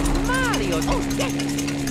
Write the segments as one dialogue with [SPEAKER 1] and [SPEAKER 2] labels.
[SPEAKER 1] Mario oh, time. Dash!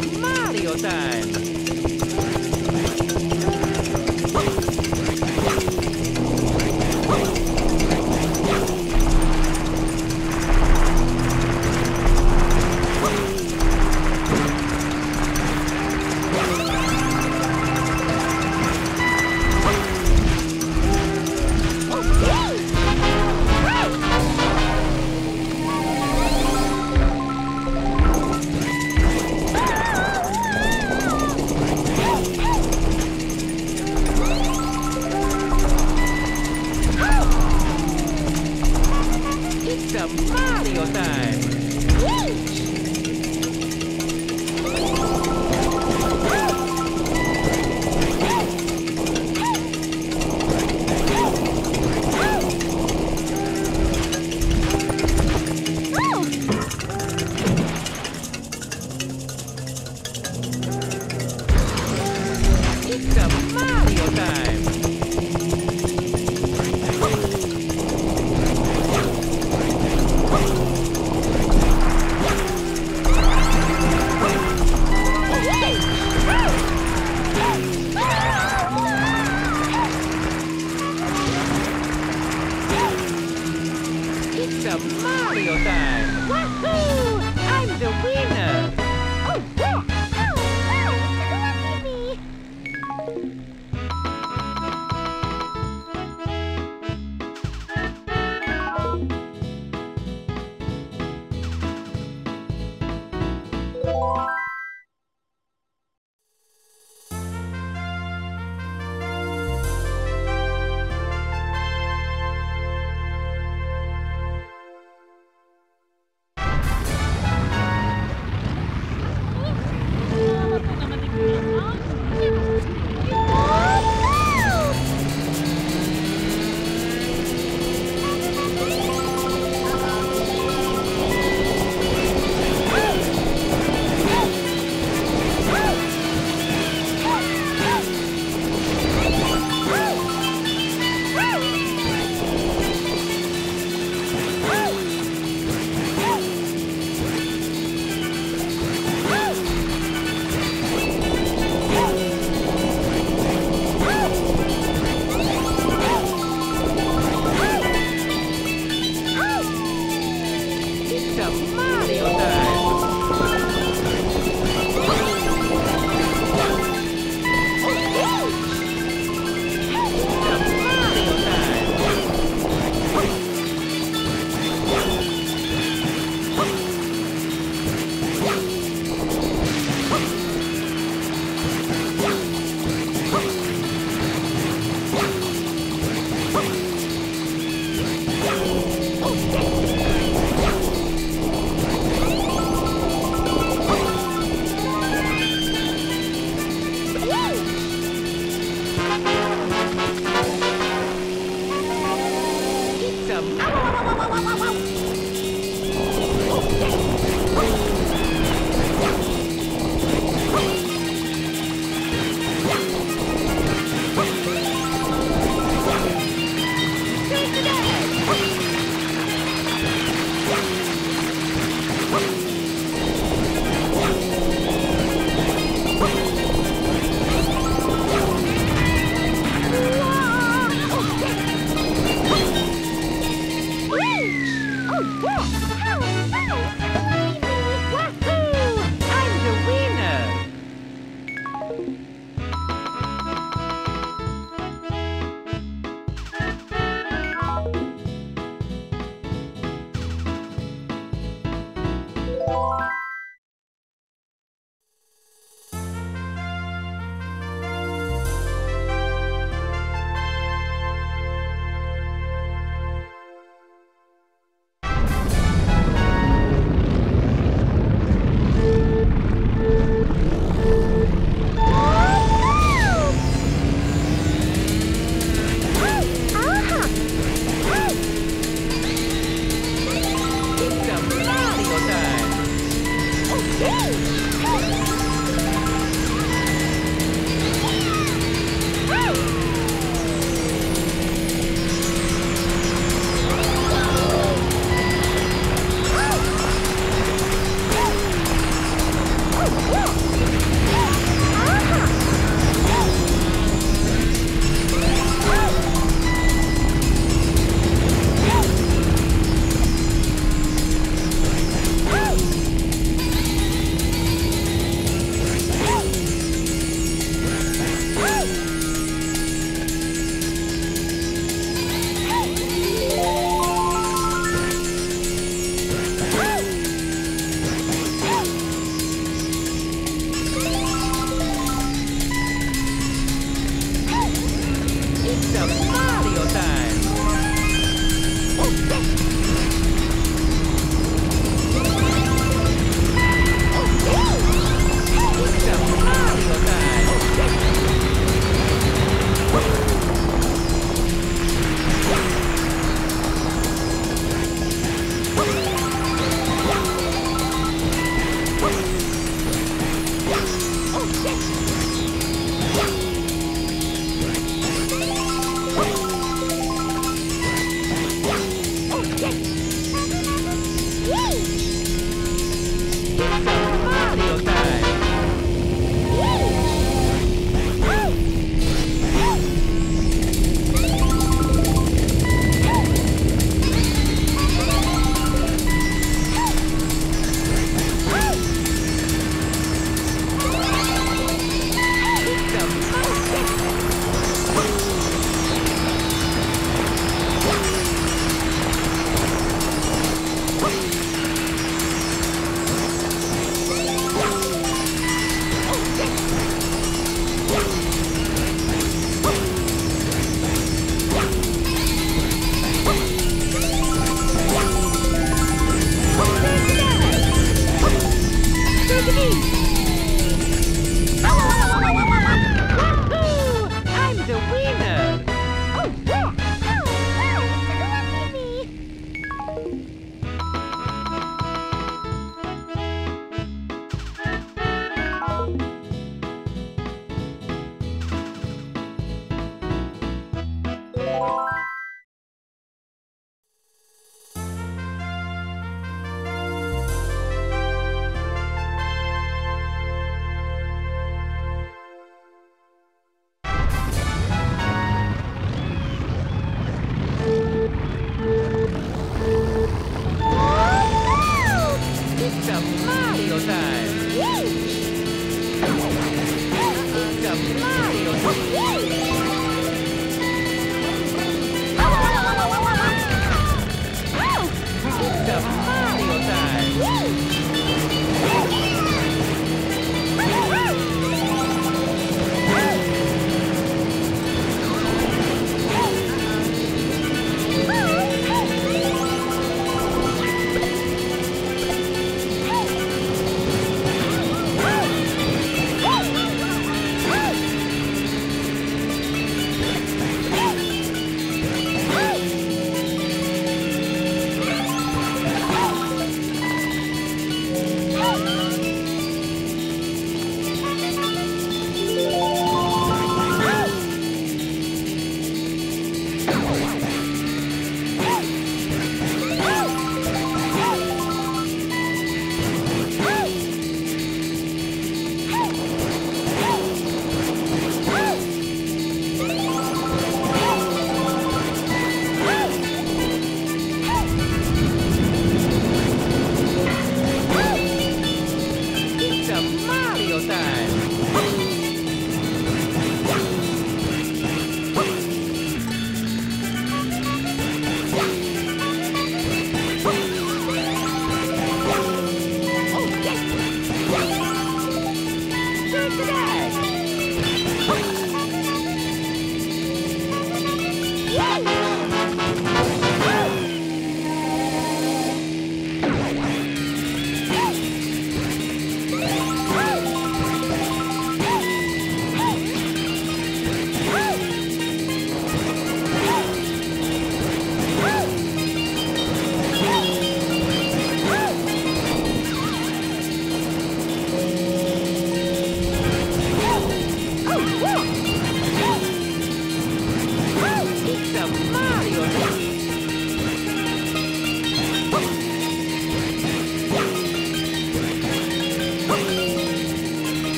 [SPEAKER 1] Mom!
[SPEAKER 2] Oh,